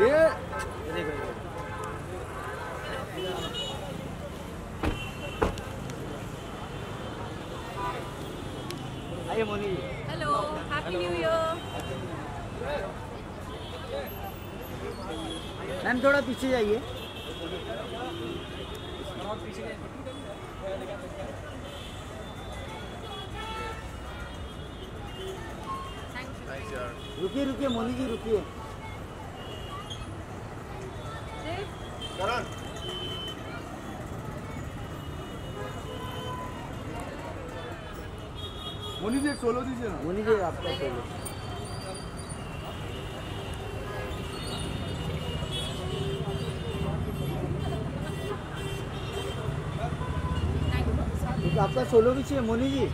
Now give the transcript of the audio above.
ये hello happy new year ma'am थोड़ा पीछे जाइए। रुकिए रुकिए मोनी जी रुकिए। मोनी जी एक सोलो दीजिए ना। मोनी जी आपका सोलो आपका सोलो भी चाहिए मोनी जी?